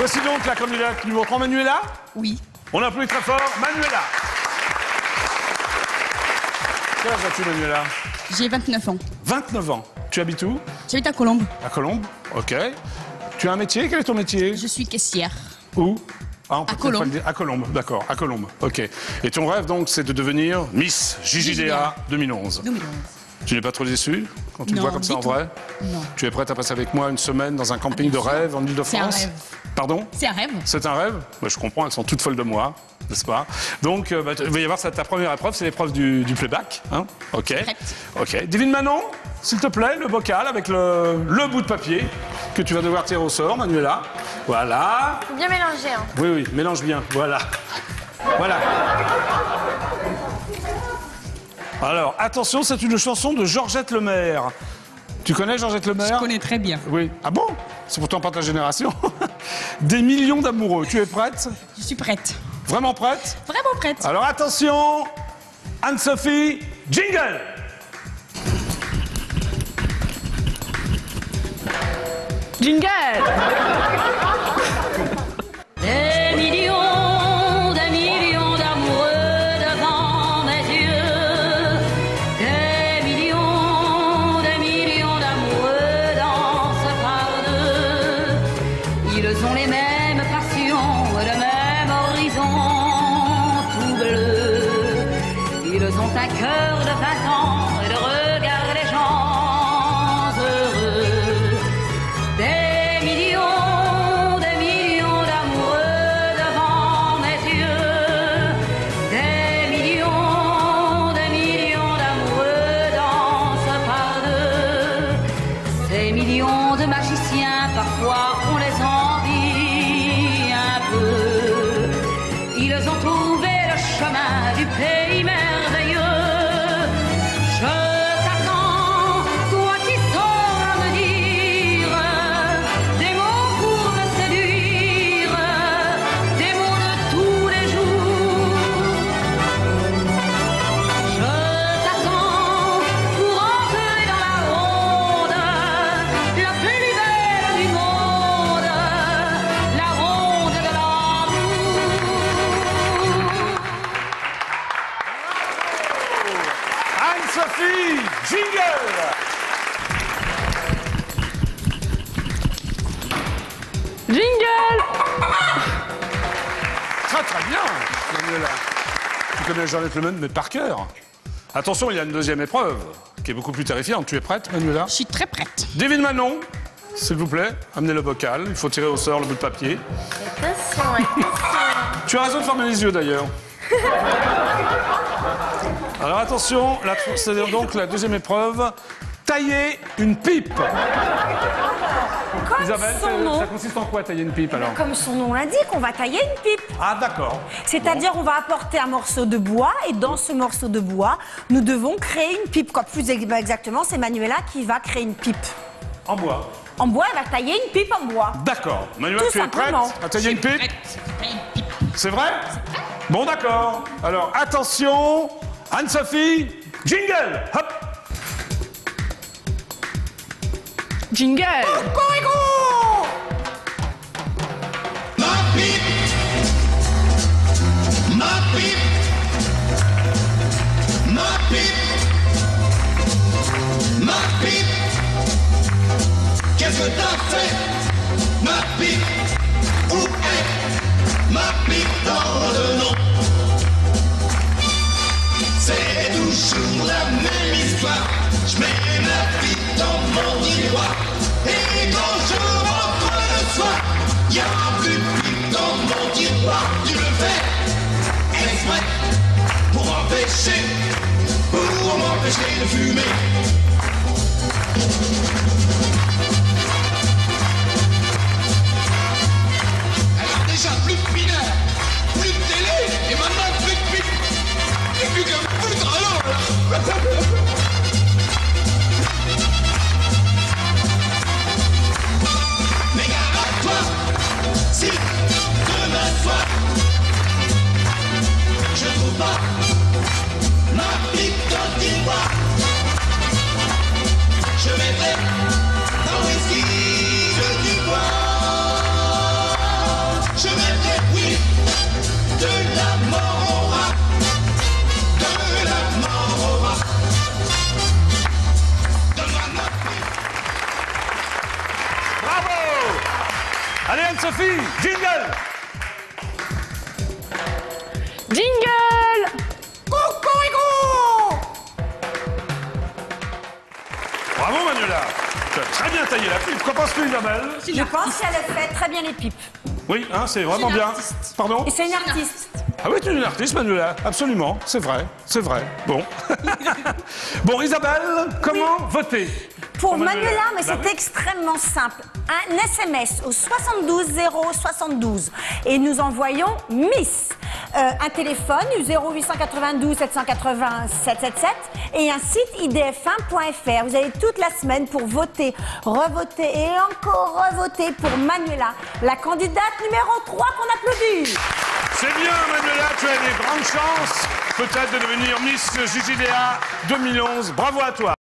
Voici donc la candidate numéro 3, Manuela. Oui. On applaudit très fort Manuela. Quel âge as-tu, Manuela J'ai 29 ans. 29 ans. Tu habites où J'habite à Colombes. À Colombes. Ok. Tu as un métier? Quel est ton métier? Je suis caissière. Où? Ah, À dire. À Colombes, d'accord, à Colombes. Ok. Et ton rêve, donc, c'est de devenir Miss JJDA 2011. 2011. Tu n'es pas trop déçu quand tu me vois comme ça en tout. vrai Non. Tu es prête à passer avec moi une semaine dans un camping Ah, bien de sûr. rêve en Ile-de-France C'est un rêve. Pardon C'est un rêve. C'est un rêve Bah, Je comprends, elles sont toutes folles de moi, n'est-ce pas? Donc, euh, bah, il va y avoir ça, ta première épreuve, c'est l'épreuve du, du playback. Hein ok. Prête. Ok. Divine Manon, s'il te plaît, le bocal avec le, le bout de papier que tu vas devoir tirer au sort, Manuela. Voilà. Faut bien mélanger. Hein. Oui, oui, mélange bien. Voilà. Voilà. Alors, attention, c'est une chanson de Georgette Lemaire. Tu connais Georgette Je Lemaire connais très bien. Oui. Ah bon? C'est pourtant pas ta génération. Des millions d'amoureux. Tu es prête? Je suis prête. Vraiment prête? Vraiment prête. Alors attention, Anne-Sophie, jingle Jingle cœur de vingt ans et le regard des gens heureux. Des millions, des millions d'amoureux devant mes yeux. Des millions, des millions d'amoureux dansent par deux. Ces millions de magiciens, parfois Jingle Très très bien, Manuela. Tu connais Jean-Luc Lemoyne, mais par cœur. Attention, il y a une deuxième épreuve qui est beaucoup plus terrifiante. Tu es prête, Manuela? Je suis très prête. David Manon, s'il vous plaît, amenez le bocal. Il faut tirer au sort le bout de papier. Attention, attention. Tu as raison de fermer les yeux d'ailleurs. Alors attention, c'est donc la deuxième épreuve. Tailler une pipe. Comme Isabelle, son ça, nom, ça consiste en quoi tailler une pipe alors comme son nom l'indique, on va tailler une pipe. Ah d'accord. C'est-à-dire, on va apporter un morceau de bois et dans ce morceau de bois, nous devons créer une pipe. Quoi. Plus ex- exactement, c'est Manuela qui va créer une pipe. En bois. En bois, elle va tailler une pipe en bois. D'accord. Manuela, Tout tu es prête à tailler une pipe Prête. Taille une pipe. C'est vrai Bon d'accord. Alors attention, Anne-Sophie, jingle Hop Jingle C'est toujours la même histoire. Je mets ma pipe dans mon tiroir et quand je rentre le soir, y a plus de dans mon tiroir. Tu le fais exprès pour empêcher, pour m'empêcher de fumer. Ma pique du bois. Je mets dans les fils du bois. Je mets les de la morroa. De la morroa. De la morroa. Bravo. Allez, Sophie. Jingle. Jingle. Bravo, Manuela Tu as très bien taillé la pub. Qu'en penses-tu, Isabelle Je pense qu'elle fait très bien les pipes. Oui, hein, c'est vraiment bien. Pardon Et c'est une artiste. Ah oui, tu es une artiste, Manuela. Absolument, c'est vrai, c'est vrai. Bon. bon, Isabelle, comment voter Pour Pour Manuela. Manuela, mais Bah c'est oui. extrêmement simple. Un SMS au 72 072 et nous envoyons Miss. Euh, un téléphone 0892 780 777 et un site idf1.fr. Vous avez toute la semaine pour voter, revoter et encore revoter pour Manuela, la candidate numéro 3 qu'on applaudit. C'est bien, Manuela, tu as des grandes chances peut-être de devenir Miss JJDA 2011. Bravo à toi.